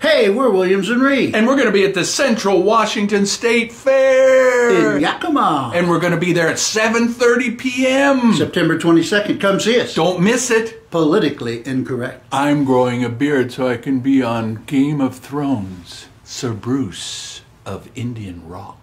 Hey, we're Williams and Ree And we're going to be at the Central Washington State Fair. in Yakima. and we're going to be there at 7:30 p.m. September 22nd. Come see us. Don't miss it. Politically incorrect. I'm growing a beard so I can be on Game of Thrones. Sir Bruce of Indian Rock.